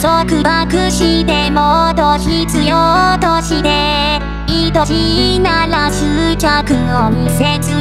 束縛してもっと必要として愛しいなら執着を見せず